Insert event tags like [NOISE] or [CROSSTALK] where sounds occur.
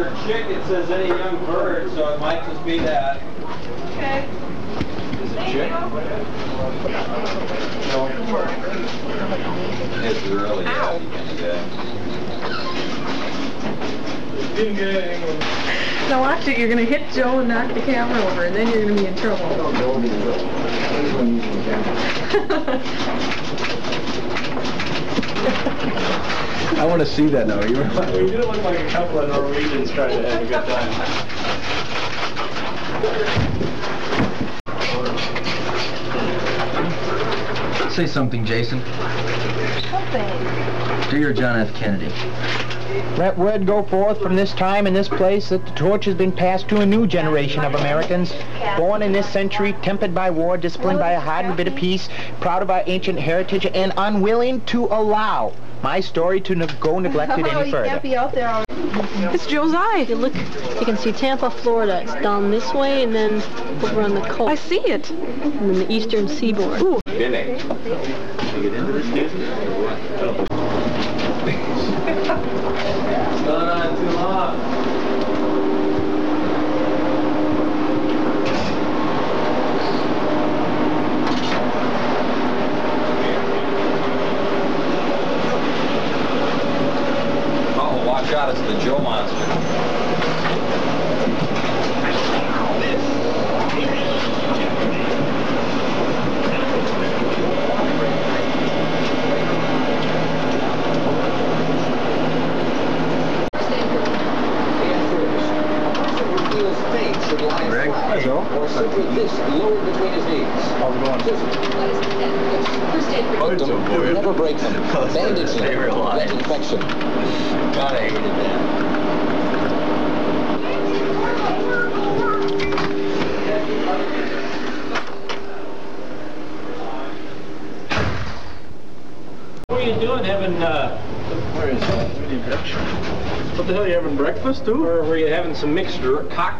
Under chick, it says any young bird, so it might just be that. Okay. Is it chick? It's really heavy kind of guy. Now watch it, you're gonna hit Joe and knock the camera over, and then you're gonna be in trouble. [LAUGHS] [LAUGHS] [LAUGHS] I want to see that now. You [LAUGHS] We do look like a couple of Norwegians trying to have a good time. Say something, Jason. Something. Dear John F. Kennedy. Let word go forth from this time and this place that the torch has been passed to a new generation of Americans, born in this century, tempered by war, disciplined by a hard and bitter peace, proud of our ancient heritage, and unwilling to allow my story to ne- go neglected [LAUGHS] Oh, any you further. can't be out there all... It's Joe's eye. You look, you can see Tampa, Florida. It's down this way and then over on the coast. I see it. and then the eastern seaboard. Ooh. It's gone on too long. Out, it's the Joe monster. Greg? Hi, Joe. Or simply this lowered between his knees. How's it going? Hook them, never break them. Bandage them, prevent infection. God, I hated that. What are you doing having, uh... Where is that? What the hell, are you having breakfast too? Or were you having some mixture, cocktail?